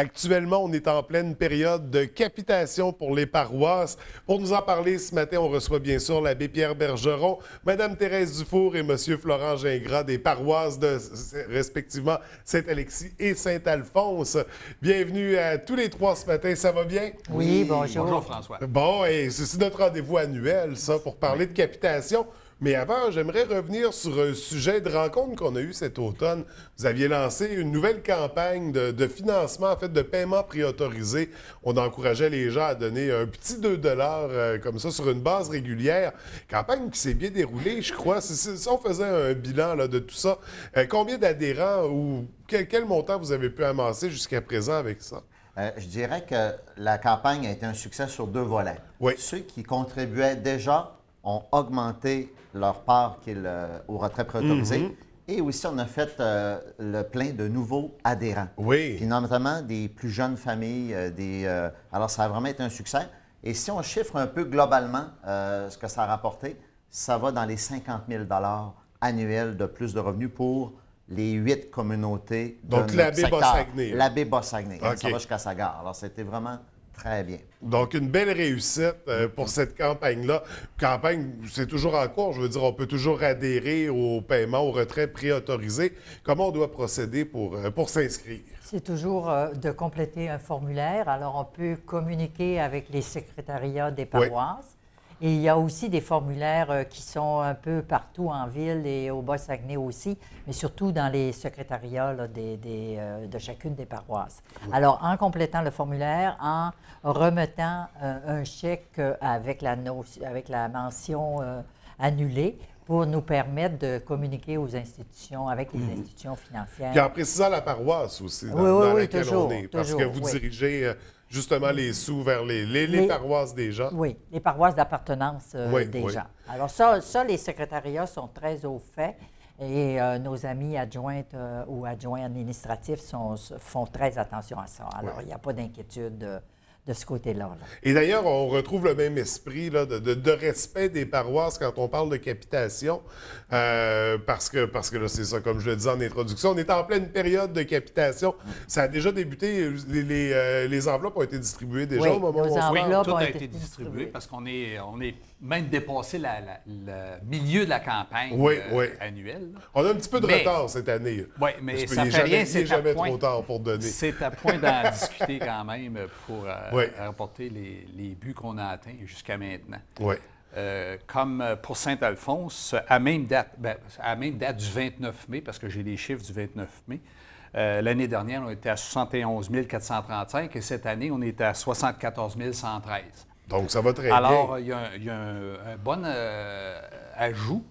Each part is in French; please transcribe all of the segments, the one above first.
Actuellement, on est en pleine période de capitation pour les paroisses. Pour nous en parler ce matin, on reçoit bien sûr l'abbé Pierre Bergeron, Mme Thérèse Dufour et M. Florent Gingras des paroisses de respectivement Saint-Alexis et Saint-Alphonse. Bienvenue à tous les trois ce matin. Ça va bien? Oui, bonjour. Bonjour François. Bon, et c'est notre rendez-vous annuel, ça, pour parler de capitation. Mais avant, j'aimerais revenir sur un sujet de rencontre qu'on a eu cet automne. Vous aviez lancé une nouvelle campagne de, financement, en fait, de paiement préautorisé. On encourageait les gens à donner un petit 2 euh, comme ça sur une base régulière. Campagne qui s'est bien déroulée, je crois. Si, on faisait un bilan là, de tout ça, euh, combien d'adhérents ou quel, montant vous avez pu amasser jusqu'à présent avec ça? Euh, je dirais que la campagne a été un succès sur deux volets. Oui. Ceux qui contribuaient déjà ont augmenté leur part qui est au retrait préautorisé. Mhm. Et aussi, on a fait euh, le plein de nouveaux adhérents. Oui. Puis notamment des plus jeunes familles. Euh, des, euh, alors, ça a vraiment été un succès. Et si on chiffre un peu globalement ce que ça a rapporté, ça va dans les 50 000 annuels de plus de revenus pour les huit communautés de Donc, l'abbé Bossagné. L'abbé Bossagné. Ça va jusqu'à Sagar. Alors, c'était vraiment Très bien. Donc, une belle réussite euh, pour cette campagne-là. Campagne, c'est toujours en cours. Je veux dire, on peut toujours adhérer au paiement, au retrait préautorisé. Comment on doit procéder pour, euh, pour s'inscrire? C'est toujours euh, de compléter un formulaire. Alors, on peut communiquer avec les secrétariats des paroisses. Et il y a aussi des formulaires euh, qui sont un peu partout en ville et au Bas-Saguenay aussi, mais surtout dans les secrétariats euh, de chacune des paroisses. Alors, en complétant le formulaire, en remettant euh, un chèque avec la, avec la mention annulée, pour nous permettre de communiquer aux institutions, avec les mhm. institutions financières. Puis en précisant la paroisse aussi, dans, oui, oui, laquelle toujours, on est, parce que vous dirigez justement les sous vers les, les, paroisses des gens. Oui, les paroisses d'appartenance euh, des gens. Alors ça, ça, les secrétariats sont très au fait. Et euh, nos amis adjointes euh, ou adjoints administratifs sont, font très attention à ça. Alors, il n'y a pas d'inquiétude de ce côté-là. Et d'ailleurs, on retrouve le même esprit de, respect des paroisses quand on parle de capitation, euh, parce que, parce que là, c'est ça, comme je le disais en introduction, on est en pleine période de capitation. Ça a déjà débuté, les, euh, enveloppes ont été distribuées déjà au moment où on Oui, tout a été, distribué parce qu'on est, on est même dépassé le milieu de la campagne euh, annuelle. On a un petit peu de retard cette année. Oui, mais ça fait rien, c'est jamais trop tard pour donner. C'est à point d'en discuter quand même pour euh, rapporter les, buts qu'on a atteints jusqu'à maintenant. Oui. Euh, comme pour Saint-Alphonse, à même date, ben, à même date du 29 mai, parce que j'ai les chiffres du 29 mai, l'année dernière, on était à 71 435 et cette année, on est à 74 113. Donc, ça va très bien. Alors, il y a, un, bon euh, ajout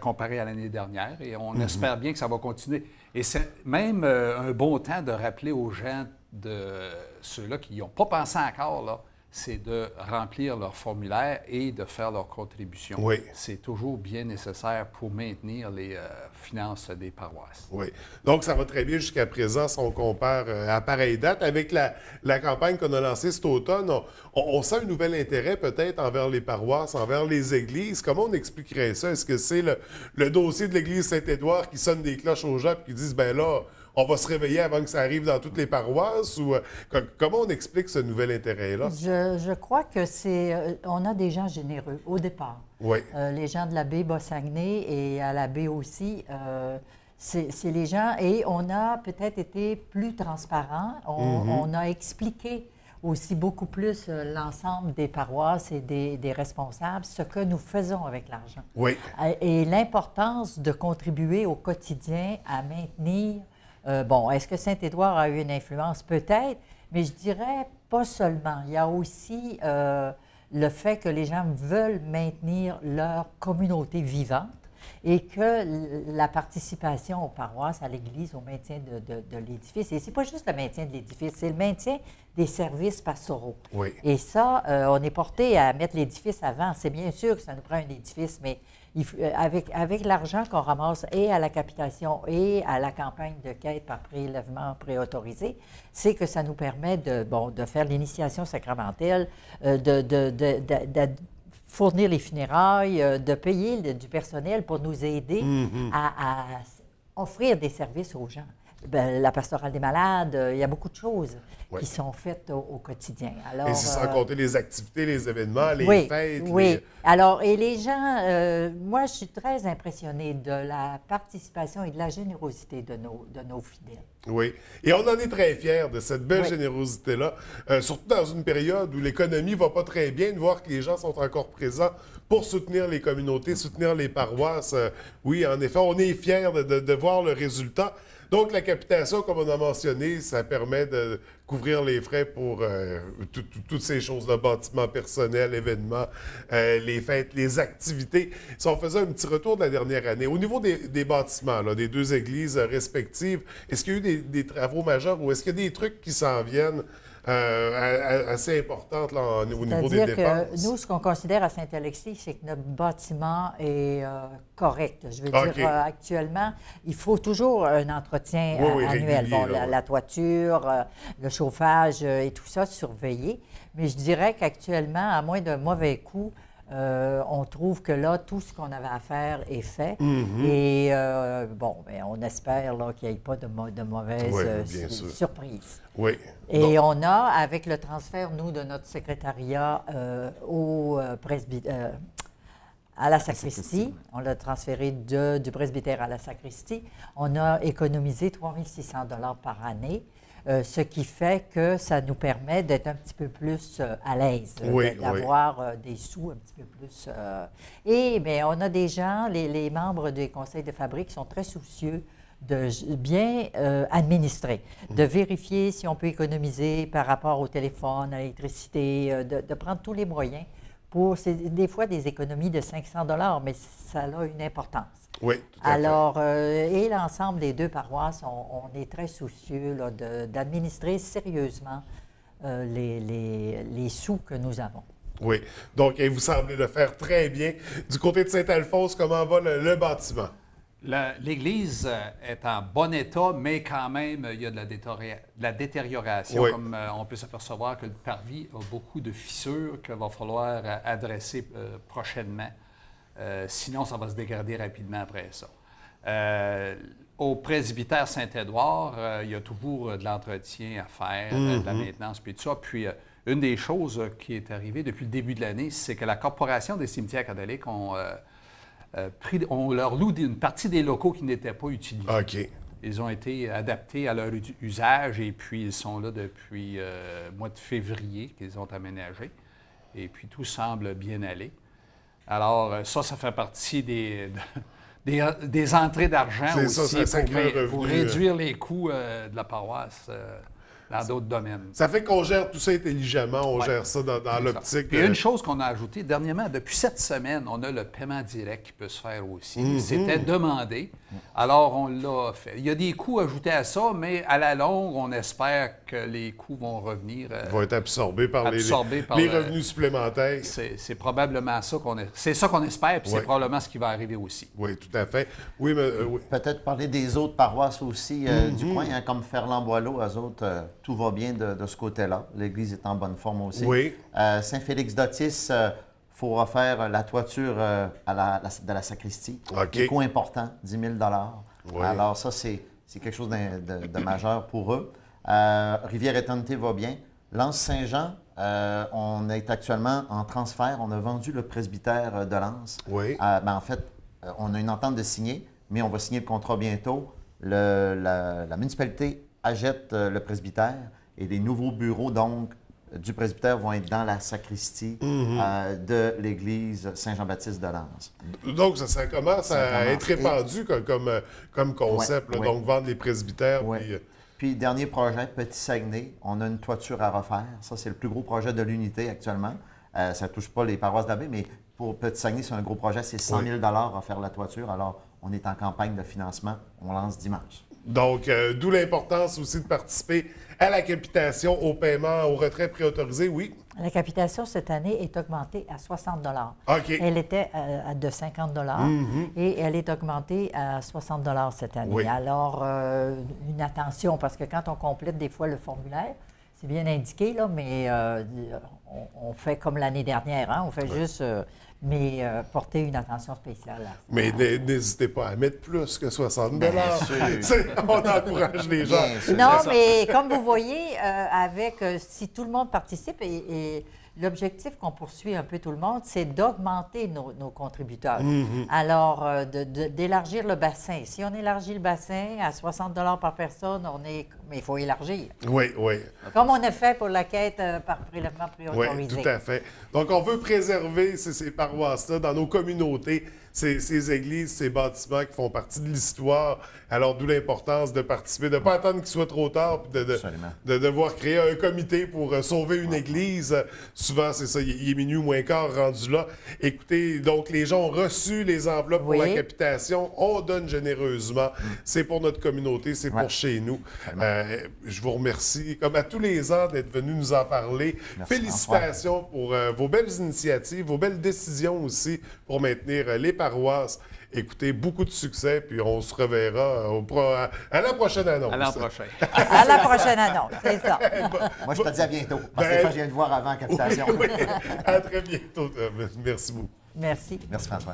comparé à l'année dernière et on mhm. espère bien que ça va continuer. Et c'est même euh, un bon temps de rappeler aux gens, de ceux-là qui n'y ont pas pensé encore, là, c'est de remplir leur formulaire et de faire leur contribution. Oui. C'est toujours bien nécessaire pour maintenir les euh, finances des paroisses. Oui. Donc, ça va très bien jusqu'à présent si on compare euh, à pareille date. Avec la, la campagne qu'on a lancée cet automne, on, sent un nouvel intérêt peut-être envers les paroisses, envers les églises. Comment on expliquerait ça? Est-ce que c'est le, le, dossier de l'Église Saint-Édouard qui sonne des cloches aux gens et qui disent, ben là, on va se réveiller avant que ça arrive dans toutes les paroisses? Ou, euh, comment on explique ce nouvel intérêt-là? Je, crois que c'est. Euh, on a des gens généreux au départ. Oui. Euh, les gens de la baie Bossagné et à la baie aussi. c'est les gens. Et on a peut-être été plus transparent. On, mm-hmm. on, a expliqué aussi beaucoup plus l'ensemble des paroisses et des, des, responsables ce que nous faisons avec l'argent. Oui. Et l'importance de contribuer au quotidien à maintenir euh, bon, est-ce que Saint-Édouard a eu une influence? Peut-être, mais je dirais pas seulement. Il y a aussi euh, le fait que les gens veulent maintenir leur communauté vivante et que la participation aux paroisses, à l'Église, au maintien de, l'édifice, et c'est pas juste le maintien de l'édifice, c'est le maintien des services pastoraux. Oui. Et ça, euh, on est porté à mettre l'édifice avant. C'est bien sûr que ça nous prend un édifice, mais euh, avec, avec l'argent qu'on ramasse et à la capitation et à la campagne de quête par prélèvement préautorisé, c'est que ça nous permet de, bon, de faire l'initiation sacramentelle, euh, de, de, de, fournir les funérailles, euh, de payer du personnel pour nous aider mm-hmm. à, offrir des services aux gens. Ben, la pastorale des malades, euh, il y a beaucoup de choses Oui. qui sont faites au, au quotidien. Alors, Et c'est sans euh, compter les activités, les événements, les oui, fêtes. Oui. les- Alors, et les gens, euh, moi, je suis très impressionnée de la participation et de la générosité de nos, de nos fidèles. Oui. Et on en est très fiers de cette belle Oui. générosité-là, euh, surtout dans une période où l'économie va pas très bien, de voir que les gens sont encore présents pour soutenir les communautés, soutenir les paroisses. Oui, en effet, on est fiers de, de- de voir le résultat. Donc, la capitation, comme on a mentionné, ça permet de couvrir les frais pour euh, tout- tout- toutes ces choses-là, bâtiments personnels, événements, euh, les fêtes, les activités. Si on faisait un petit retour de la dernière année, au niveau des, bâtiments, des deux églises respectives, est-ce qu'il y a eu des travaux majeurs ou est-ce qu'il y a des trucs qui s'en viennent euh, assez importantes là, au niveau des dépenses? que nous, ce qu'on considère à Saint-Alexis, c'est que notre bâtiment est euh, correct. Je veux OK. dire, euh, actuellement, il faut toujours un entretien Oui, euh, oui, annuel. régulier, Bon, là, la, oui. la toiture, le chauffage et tout ça, surveillé. Mais je dirais qu'actuellement, à moins d'un mauvais coup, euh, on trouve que là, tout ce qu'on avait à faire est fait. Mm-hmm. Et euh, bon, ben, on espère qu'il n'y ait pas de, mau- de mauvaises Oui, euh, su- surprises. Oui. Et Donc, on a, avec le transfert, nous, de notre secrétariat euh, au à la sacristie, on l'a transféré de- du presbytère à la sacristie, on a économisé 3 600 par année, ce qui fait que ça nous permet d'être un petit peu plus euh, à l'aise, euh, Oui, d'avoir euh, des sous un petit peu plus. euh, et bien, on a des gens, les, les membres des conseils de fabrique sont très soucieux de bien euh, administrer, de vérifier si on peut économiser par rapport au téléphone, à l'électricité, euh, de, de prendre tous les moyens pour, c'est des fois des économies de 500 dollars, mais ça a une importance. Oui, tout à fait. Alors, euh, et l'ensemble des deux paroisses, on, on est très soucieux là, de- d'administrer sérieusement euh, les, les- les sous que nous avons. Oui. Donc, et vous semblez le faire très bien. Du côté de Saint-Alphonse, comment va le, le bâtiment? L'Église euh, est en bon état, mais quand même, il y a de la, détéri- de la détérioration. Oui. Comme euh, on peut s'apercevoir que le parvis a beaucoup de fissures qu'il va falloir adresser euh, prochainement. Euh, sinon, ça va se dégrader rapidement après ça. Euh, au presbytère Saint-Édouard, euh, il y a toujours de l'entretien à faire, de la maintenance, puis tout ça. Puis, une des choses qui est arrivée depuis le début de l'année, c'est que la Corporation des cimetières catholiques ont, pris, on leur loue une partie des locaux qui n'étaient pas utilisés. OK. Ils ont été adaptés à leur usage et puis ils sont là depuis le mois de février qu'ils ont aménagé. Et puis tout semble bien aller. Alors euh, ça, ça fait partie des, des, des entrées d'argent aussi ça- pour, revenu, réduire les coûts euh, de la paroisse euh, dans d'autres domaines. Ça fait qu'on gère tout ça intelligemment, on Ouais. gère ça dans, dans l'optique. Puis de- une chose qu'on a ajoutée dernièrement, depuis cette semaine, on a le paiement direct qui peut se faire aussi. Mhm. C'était demandé, alors on l'a fait. Il y a des coûts ajoutés à ça, mais à la longue, on espère que les coûts vont revenir. euh, vont être absorbés par les- Absorbés les, par les le- revenus supplémentaires. c'est probablement ça qu'on est. C'est ça qu'on espère, puis Ouais. c'est probablement ce qui va arriver aussi. Oui, tout à fait. Oui, mais euh, oui. Peut-être parler des autres paroisses aussi euh, du coin, hein, comme Ferland-Boileau, eux autres, euh, tout va bien de, de ce côté-là. L'Église est en bonne forme aussi. Oui. Euh, Saint-Félix-d'Otis, il faut refaire la toiture euh, à la, la- de la sacristie. OK. Des coûts importants, 10 000 Oui. Alors ça, c'est quelque chose de, de majeur pour eux. Euh, Rivière-Éternité va bien. Lance Saint-Jean, euh, on est actuellement en transfert. On a vendu le presbytère euh, de Lens. Oui. Euh, ben, en fait, euh, on a une entente de signer, mais on va signer le contrat bientôt. Le- la, la municipalité achète euh, le presbytère et les nouveaux bureaux, donc, du presbytère vont être dans la sacristie Mhm. euh, de l'église Saint-Jean-Baptiste de Lens. Donc, ça, ça commence à être répandu comme, comme, comme concept. Ouais, là. ouais. Donc, vendre les presbytères. Ouais. puis, euh, Puis, dernier projet, Petit Saguenay, on a une toiture à refaire. Ça, c'est le plus gros projet de l'unité actuellement. Euh, ça ne touche pas les paroisses d'abbé, mais pour Petit Saguenay, c'est un gros projet. C'est 100 000 à faire la toiture. Alors, on est en campagne de financement. On lance dimanche. Donc, euh, d'où l'importance aussi de participer à la capitation, au paiement, au retrait préautorisé. Oui. La capitation cette année est augmentée à 60 OK. Elle était euh, à de 50 et elle est augmentée à 60 cette année. Oui. Alors, euh, une attention, parce que quand on complète des fois le formulaire, c'est bien indiqué, là, mais euh, on, on fait comme l'année dernière, hein, on fait juste euh, mais euh, porter une attention spéciale à ça. Mais n'hésitez pas à mettre plus que 60 Bien sûr. C'est- On encourage les gens. Non, mais comme vous voyez, euh, avec euh, si tout le monde participe et, et l'objectif qu'on poursuit un peu tout le monde, c'est d'augmenter nos, nos contributeurs. Alors, euh, d'élargir le bassin. Si on élargit le bassin à 60 par personne, on est, mais il faut élargir. Oui, oui. Comme on a fait pour la quête euh, par prélèvement Oui, priorisé. tout à fait. Donc, on veut préserver ces, ces paroisses-là dans nos communautés, ces, ces églises, ces bâtiments qui font partie de l'histoire. Alors, d'où l'importance de participer, de ne pas attendre qu'il soit trop tard, puis de, de, Absolument. de devoir créer un comité pour euh, sauver une église. Souvent, c'est ça, il est minuit ou moins quart rendu là. Écoutez, donc, les gens ont reçu les enveloppes pour Oui. la capitation. On donne généreusement. C'est pour notre communauté, c'est Mm. Ouais. pour chez nous. Euh, je vous remercie, comme à tous les ans, d'être venu nous en parler. Merci, Félicitations pour euh, vos belles initiatives, vos belles décisions aussi pour maintenir euh, les paroisses. Écoutez, beaucoup de succès, puis on se reverra euh, au pro- à, la prochaine annonce. À l'an prochain. À la prochaine annonce, c'est ça. Moi, je te dis à bientôt. Parce que Ben- je viens de voir avant capitation. à très bientôt. Euh, Merci beaucoup. Merci. Merci, François.